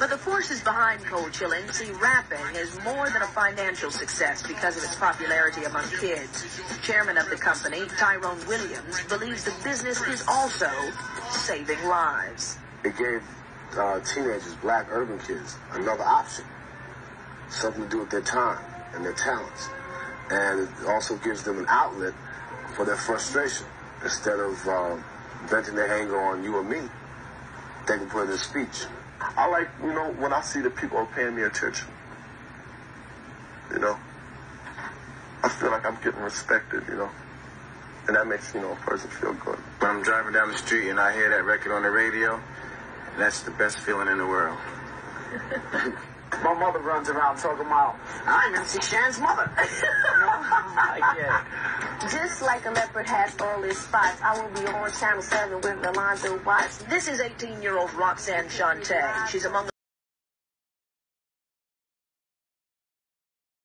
But the forces behind Cold Chillin see rapping as more than a financial success because of its popularity among kids. Chairman of the company, Tyrone Williams, believes the business is also saving lives. It gave uh, teenagers, black urban kids, another option. Something to do with their time and their talents. And it also gives them an outlet for their frustration. Instead of uh, venting their anger on you or me, they can put it in speech. I like, you know, when I see the people are paying me attention. You know, I feel like I'm getting respected, you know. And that makes, you know, a person feel good. When I'm driving down the street and I hear that record on the radio, that's the best feeling in the world. My mother runs around talking about, I'm MC Shan's mother. yeah. Just like a leopard has all its spots, I will be on Channel 7 with Alonzo Watts. This is 18-year-old Roxanne Shante. She's among